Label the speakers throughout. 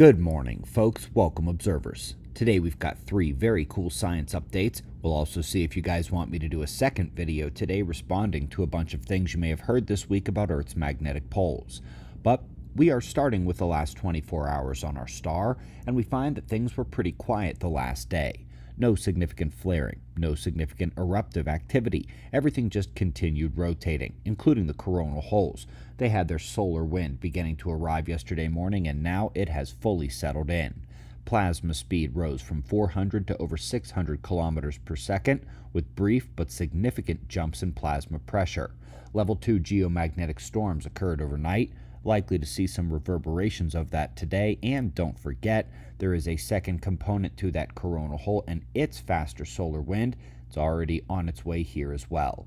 Speaker 1: Good morning, folks. Welcome, observers. Today we've got three very cool science updates. We'll also see if you guys want me to do a second video today responding to a bunch of things you may have heard this week about Earth's magnetic poles. But we are starting with the last 24 hours on our star, and we find that things were pretty quiet the last day. No significant flaring, no significant eruptive activity. Everything just continued rotating, including the coronal holes. They had their solar wind beginning to arrive yesterday morning, and now it has fully settled in. Plasma speed rose from 400 to over 600 kilometers per second, with brief but significant jumps in plasma pressure. Level 2 geomagnetic storms occurred overnight, likely to see some reverberations of that today. And don't forget, there is a second component to that coronal hole, and it's faster solar wind. It's already on its way here as well.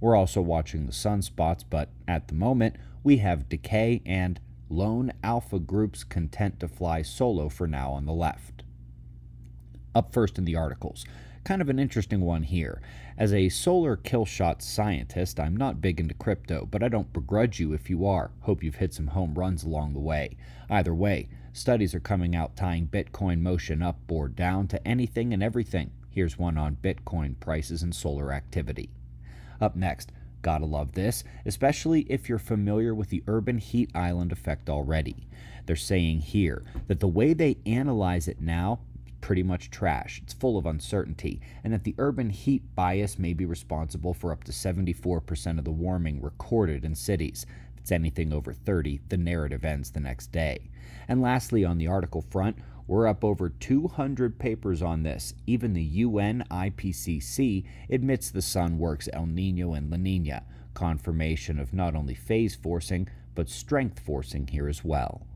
Speaker 1: We're also watching the sunspots, but at the moment, we have decay and lone alpha groups content to fly solo for now on the left. Up first in the articles, kind of an interesting one here. As a solar killshot scientist, I'm not big into crypto, but I don't begrudge you if you are. Hope you've hit some home runs along the way. Either way, studies are coming out tying Bitcoin motion up or down to anything and everything. Here's one on Bitcoin prices and solar activity. Up next, Gotta love this, especially if you're familiar with the urban heat island effect already. They're saying here that the way they analyze it now pretty much trash. It's full of uncertainty, and that the urban heat bias may be responsible for up to 74% of the warming recorded in cities. If it's anything over 30, the narrative ends the next day. And lastly, on the article front, we're up over 200 papers on this. Even the UN IPCC admits the sun works El Nino and La Nina, confirmation of not only phase forcing, but strength forcing here as well.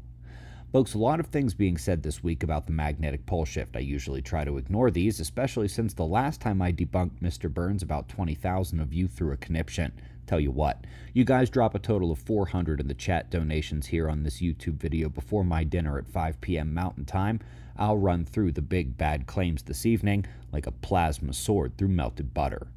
Speaker 1: Folks, a lot of things being said this week about the magnetic pole shift. I usually try to ignore these, especially since the last time I debunked Mr. Burns, about 20,000 of you threw a conniption. Tell you what, you guys drop a total of 400 in the chat donations here on this YouTube video before my dinner at 5 p.m. Mountain Time. I'll run through the big bad claims this evening like a plasma sword through melted butter.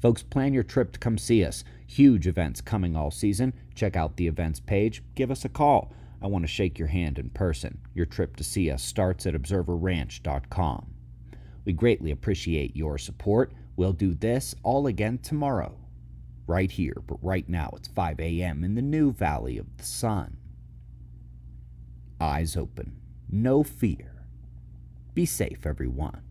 Speaker 1: Folks, plan your trip to come see us. Huge events coming all season. Check out the events page. Give us a call. I want to shake your hand in person. Your trip to see us starts at observerranch.com. We greatly appreciate your support. We'll do this all again tomorrow. Right here, but right now it's 5 a.m. in the new Valley of the Sun. Eyes open. No fear. Be safe, everyone.